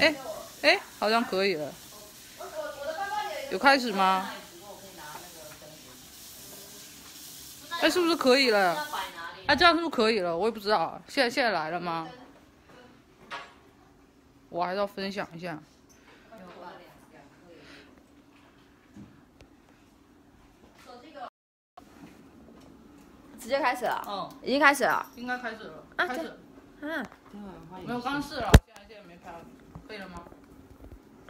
哎哎，好像可以了。有开始吗？哎，是不是可以了？哎，这样是不是可以了？我也不知道，现在现在来了吗？我还是要分享一下。直接开始了，嗯，已经开始了。应该开始了，啊开始。嗯，没有，刚刚试了，现在现在没拍，可以了吗？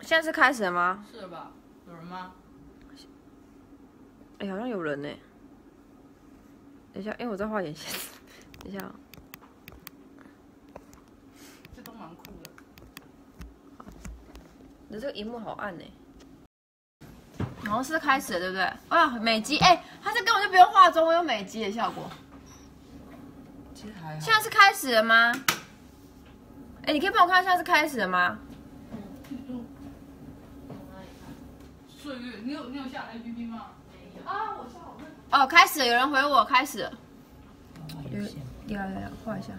现在是开始了吗？是了吧？有人吗？哎、好像有人呢。等一下，因为我在画眼线。等一下，这都蛮酷的。你的这个荧幕好暗呢。好像是开始了，对不对？啊，美肌，哎、它这根本就不用化妆，我有美肌的效果。其实还好现。在是开始了吗？哎、你可以帮我看一下是开始了吗？你有你有下 APP 吗？啊，我下好像。哦，开始，有人回我，开始了。有线要要要画一下。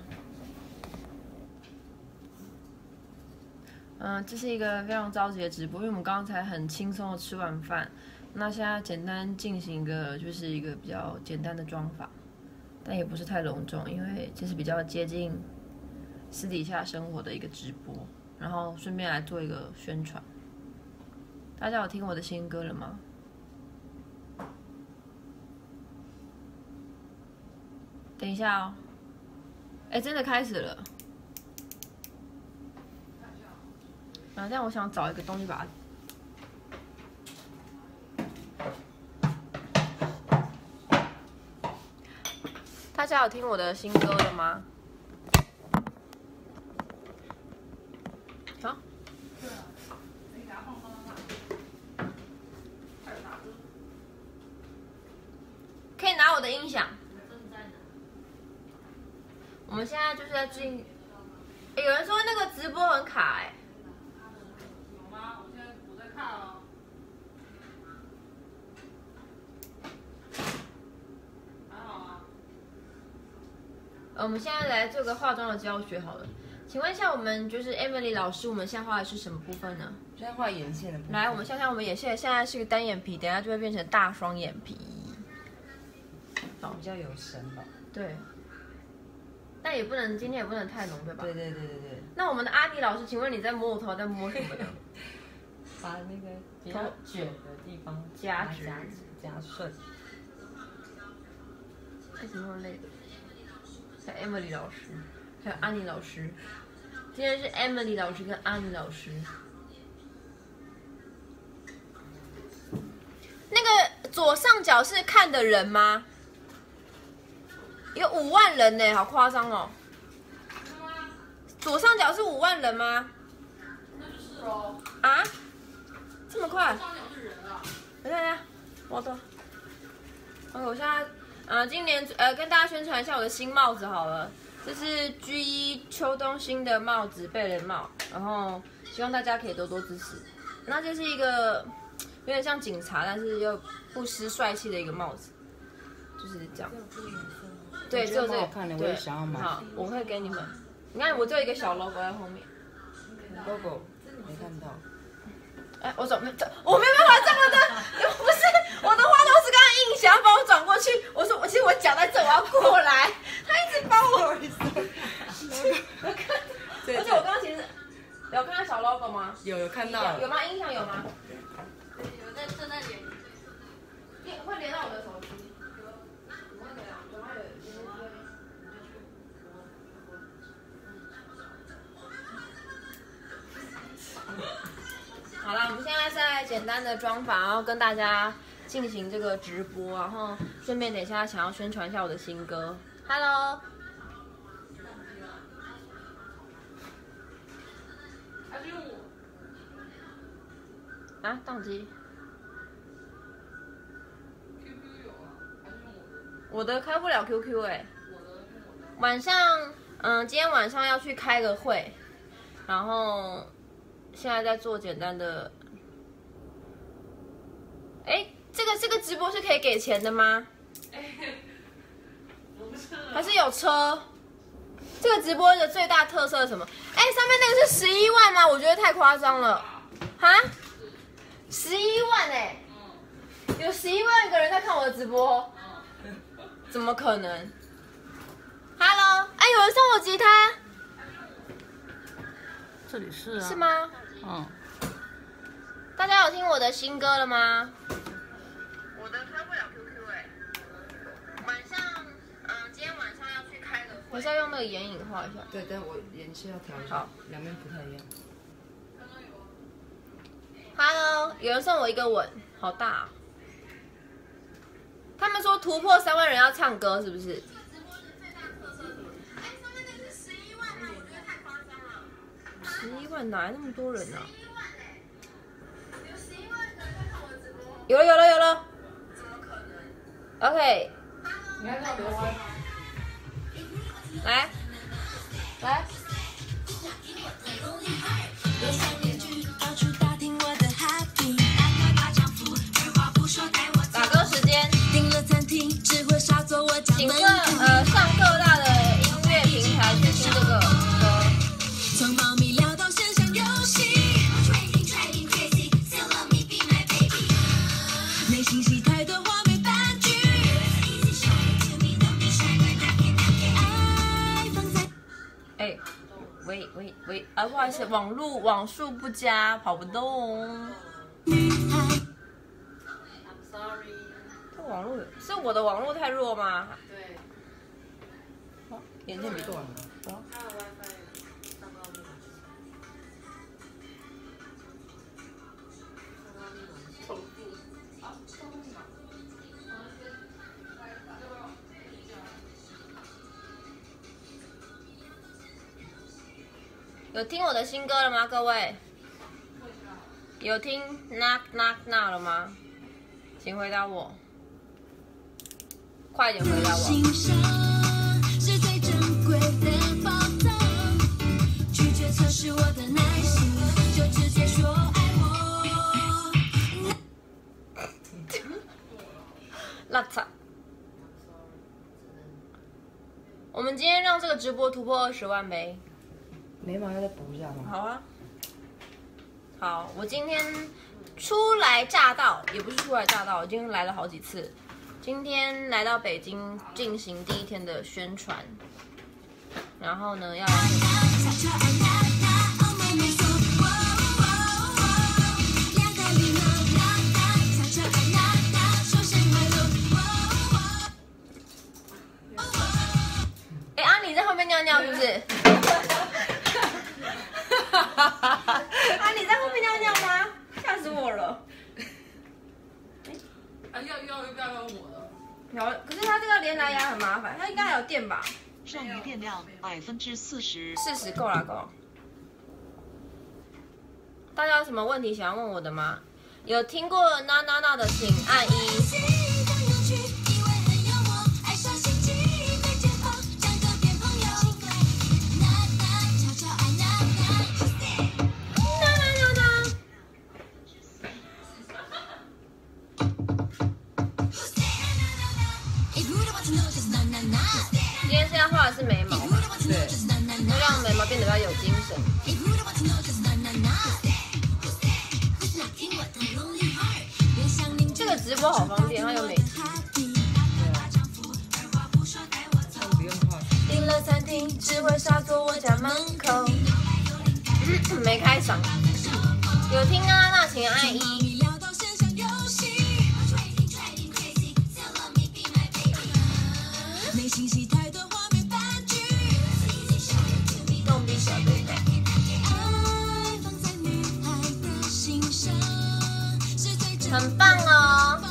嗯，这是一个非常着急的直播，因为我们刚刚才很轻松的吃完饭，那现在简单进行一个就是一个比较简单的妆法，但也不是太隆重，因为这是比较接近私底下生活的一个直播，然后顺便来做一个宣传。大家有听我的新歌了吗？等一下哦，哎，真的开始了。啊，但我想找一个东西把它。大家有听我的新歌了吗？好，可以拿我的音响。我们现在就是在进，哎，有人说那个直播很卡哎、有吗？我现在我在看哦。还好啊。呃，我们现在来做个化妆的教学好了。请问一下，我们就是 Emily 老师，我们现在画的是什么部分呢？现在画眼线的部分。来，我们看看我们眼线，现在是个单眼皮，等一下就会变成大双眼皮。比较有神吧。对，但也不能今天也不能太浓，对吧？对对对对对，那我们的阿迪老师，请问你在摸我头，在摸什么呢？把那个比较卷的地方夹直夹直加顺。为什么累？的？像 Emily 老师，还有安妮老师。今天是 Emily 老师跟安妮老师。那个左上角是看的人吗？有五万人呢，好夸张哦！左上角是五万人吗？那就是喽。啊？这么快？上角是人啊。等一下，等，我的。OK，我现在呃，今年呃跟大家宣传一下我的新帽子好了，这是 G 一秋冬新的帽子贝雷帽，然后希望大家可以多多支持。那这是一个有点像警察，但是又不失帅气的一个帽子，就是这样。对，我觉得只有这个好看的我也想要买好，我会给你们。你看，我只有一个小 logo 在后面。logo 没看到。哎，我怎么这我没办法这么的，不是我的话都是刚刚硬想要把我转过去，我说我其实我脚在这，我要过来，他一直帮我。对而且我刚刚其实有看到小 logo 吗？有有看到有吗？印象有吗？有在正在连。连会连到我的手机。好了，我们现在在简单的妆法，然后跟大家进行这个直播，然后顺便等一下想要宣传一下我的新歌。Hello。啊，宕机，QQ 有啊，还是用我的？我的开不了 QQ 哎、我的用我的。晚上，嗯，今天晚上要去开个会，然后现在在做简单的。哎，这个这个直播是可以给钱的吗？还是有车？这个直播的最大特色是什么？哎，上面那个是十一万吗？我觉得太夸张了，哈，十一万哎、有十一万个人在看我的直播，怎么可能？Hello，哎，有人送我吉他这里是啊，是？吗？嗯，大家有听我的新歌了吗？我的开不了 QQ 哎、晚上，嗯，今天晚上要去开个会我是。要用那个眼影画一下。对，但我颜色要调一好下，两边不太一样。Hello，有人送我一个吻，好大、啊。他们说突破三万人要唱歌，是不是？哎，上面那个是十一万吗？我觉得太夸张了。十一万哪来那么多人呢、有十一万看我直播，有了有了。有了怎么可能？，OK，来。来，不好意思，网路网速不佳，跑不动。这网络是我的网络太弱吗？对，眼镜没断了。他有听我的新歌了吗，各位？有听 Knock Knock Knock 了吗？请回答我，快点回答我。欣赏是最珍贵的宝藏，拒绝测试我的耐心，就直接说爱我。拉草。我们今天让这个直播突破二十万呗。眉毛要再补一下吗？好啊。好，我今天初来乍到，也不是初来乍到，我今天来了好几次。今天来到北京进行第一天的宣传，然后呢要哎，阿你在后面尿尿是不是？阿你在后面尿尿吗？吓死我了！啊，要要要不要用我的？然后，可是它这个连蓝牙很麻烦，它应该还有电吧？剩余电量百分之四十。四十够了，够了。大家有什么问题想要问我的吗？有听过娜娜娜的，请按一。女孩的心上，是最珍很棒哦，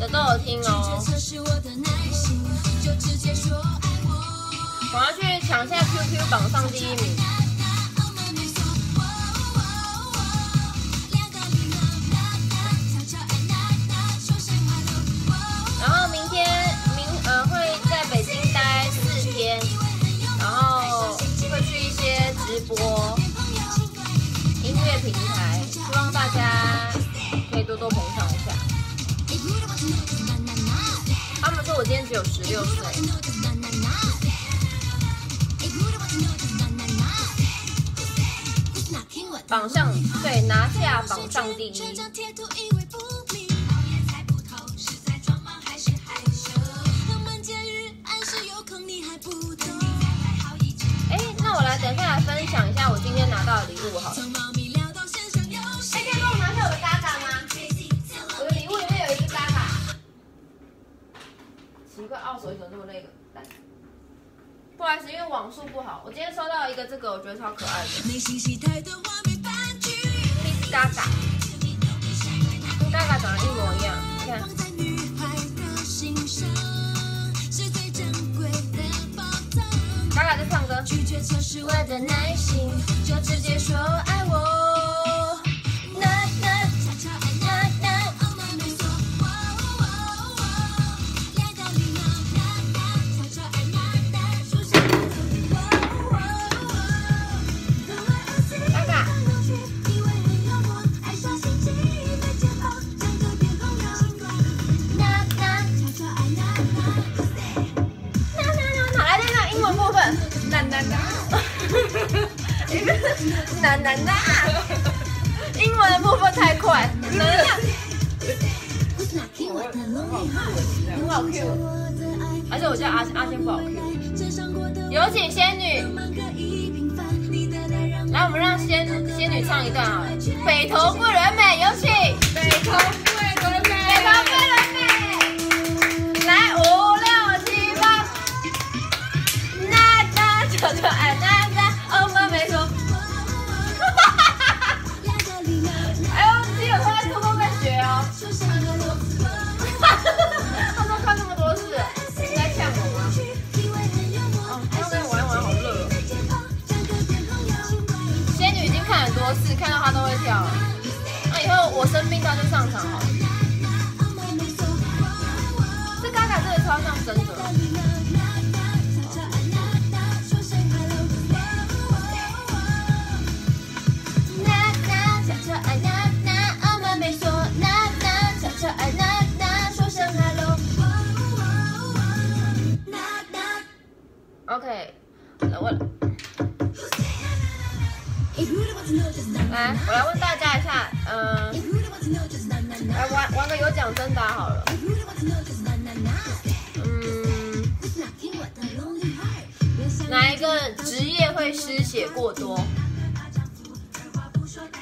有都有听哦。我要去抢下 QQ 榜上第一名。多多捧场一下。他们说我今天只有十六岁。榜上对拿下榜上第一。哎，那我来等一下来分享一下我今天拿到的礼物好了。奇怪，二手怎么这么那个？来，不好意思，因为网速不好。我今天收到一个这个，我觉得超可爱的，内心戏太多画面半句，一只嘎嘎，跟嘎嘎长得一模一样。你看，放在女孩的心上，是最珍贵的宝藏。嘎嘎在唱歌。拒绝测试我的耐心，就直接说爱我。难难难，英文的部分太快，那那。很好 Q，而且我叫阿阿仙不好 Q。有请仙女，来，我们让仙仙女唱一段啊，《北投贵人美》，有请。北投上场好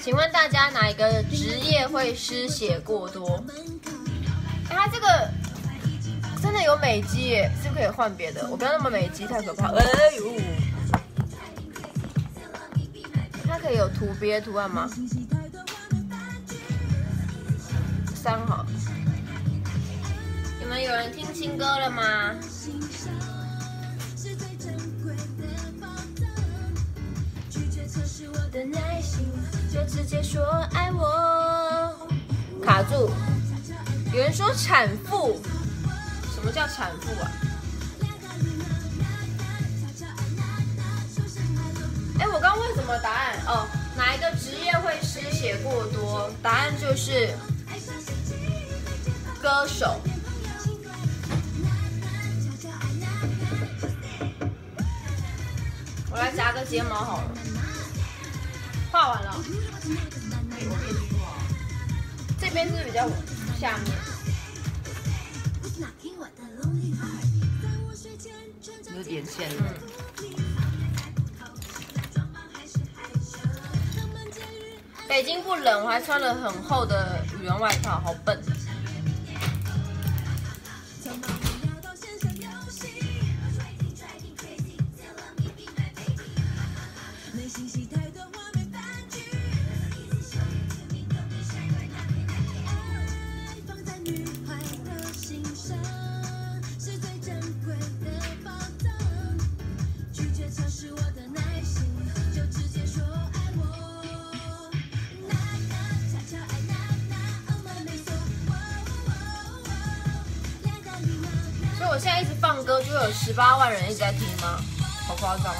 请问大家哪一个职业会失血过多？哎它这个真的有美肌耶，是不是可以换别的？我不要那么美肌，太可怕。哎呦，它可以有图别的图案吗？三号。你们有人听新歌了吗？的耐心，就直接说爱我。卡住。有人说产妇，什么叫产妇啊？哎，我刚问什么答案？哦，哪一个职业会失血过多？答案就是歌手。我来夹个睫毛好了，画完了。这边是比较下面。有点线了。北京不冷，我还穿了很厚的羽绒外套，好笨。我现在一直放歌，就有十八万人一直在听吗？好夸张！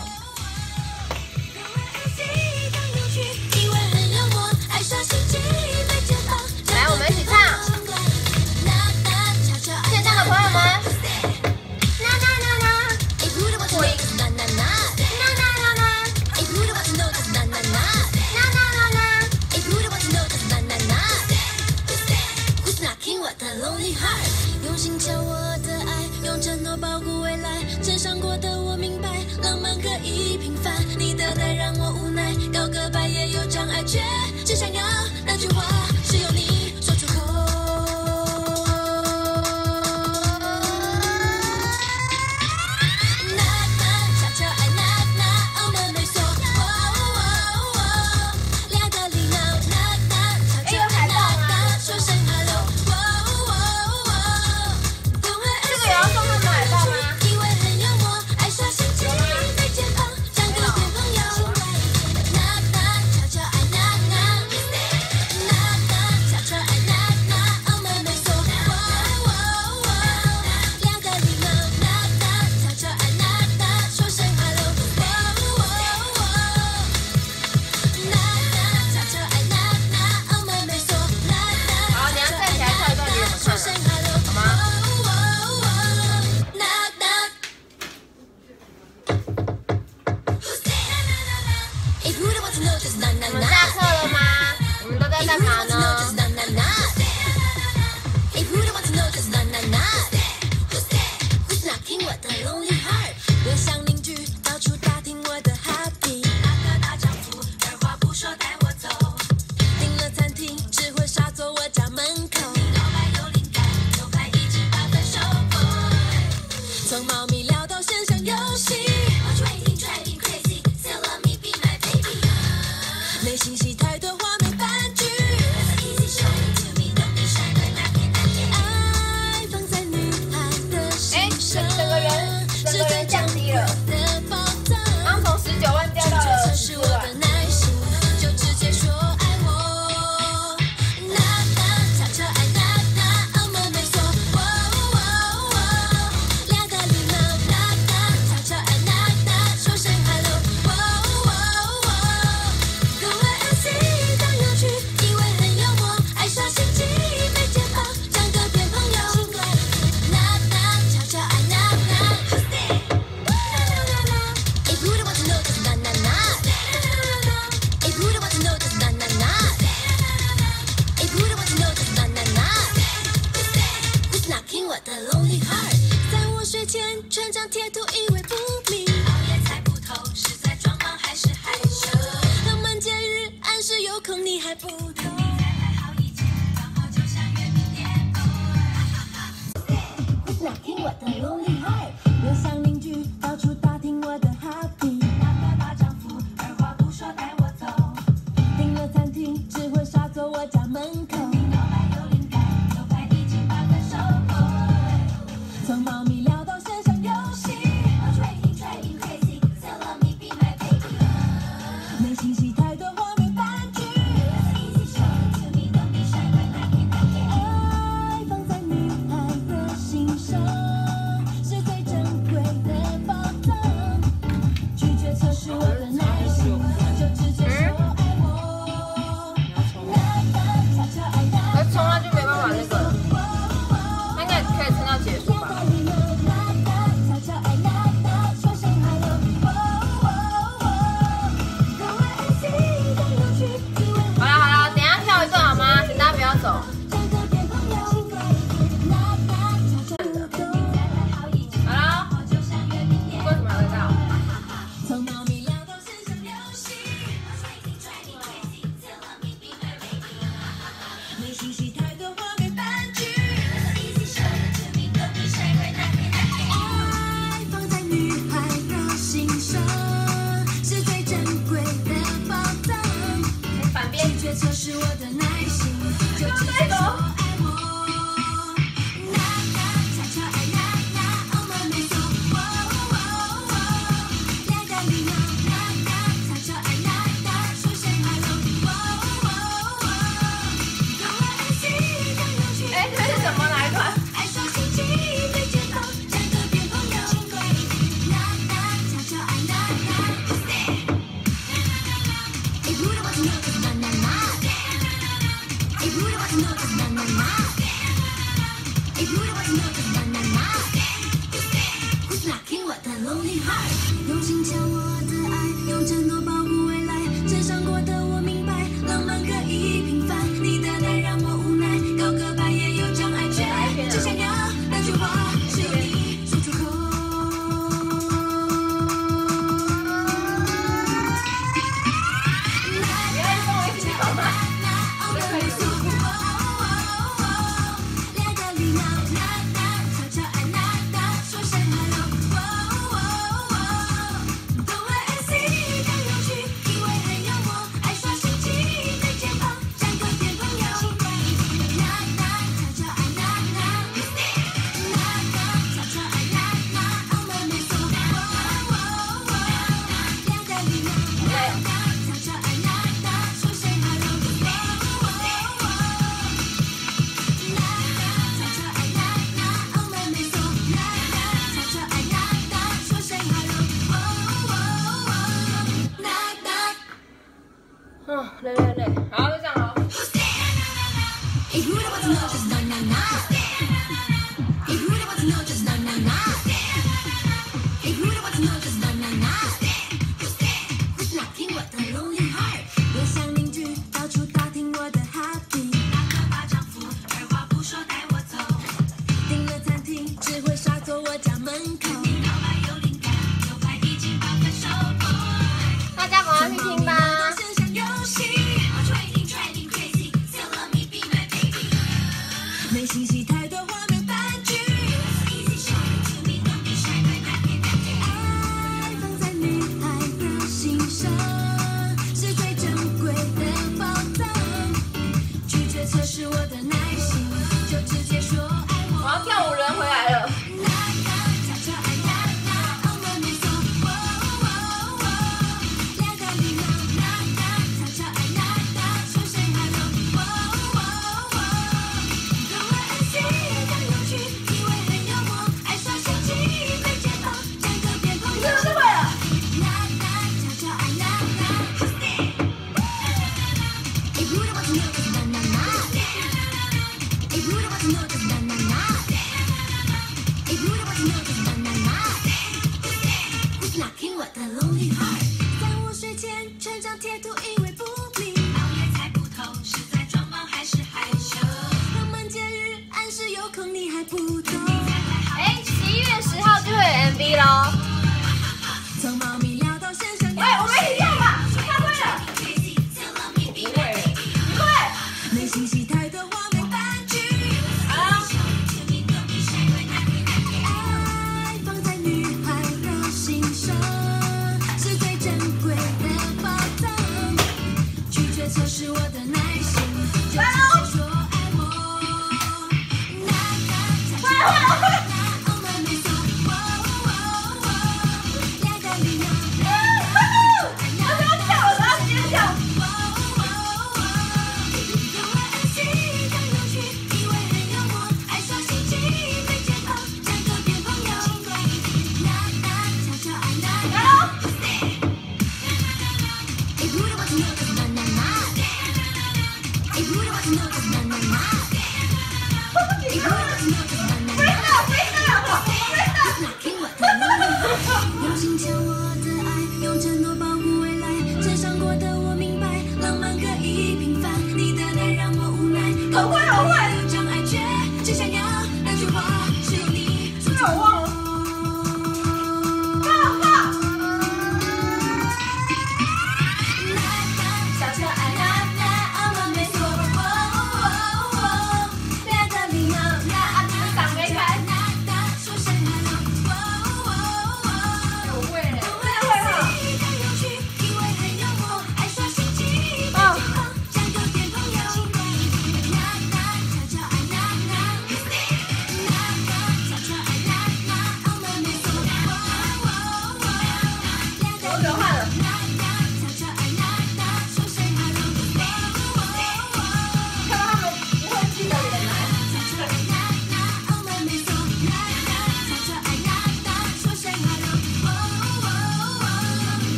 what the lonely heart.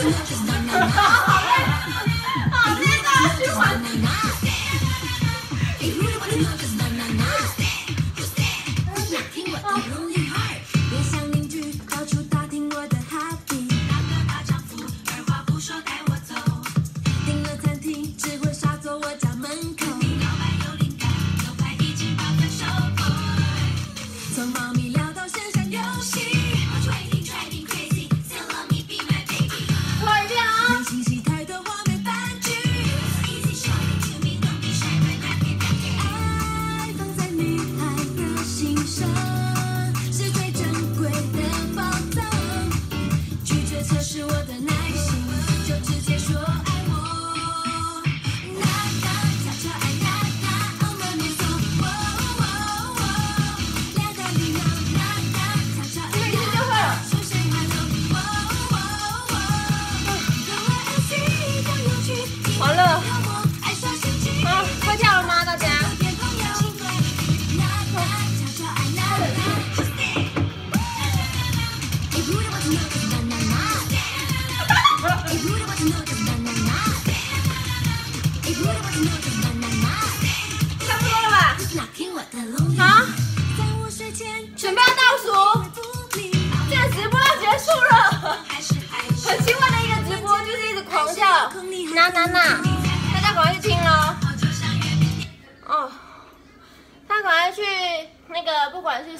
Thank you.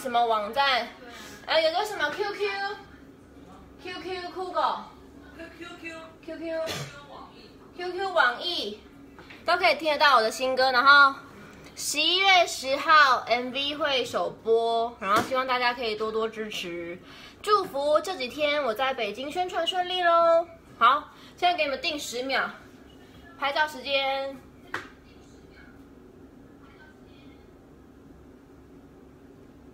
什么网站？呃，有个什么 QQ，QQ，酷狗，QQ，QQ，QQ，网易，QQ 网易，都可以听得到我的新歌。然后十一月十号 MV 会首播，然后希望大家可以多多支持，祝福这几天我在北京宣传顺利喽。好，现在给你们定十秒拍照时间。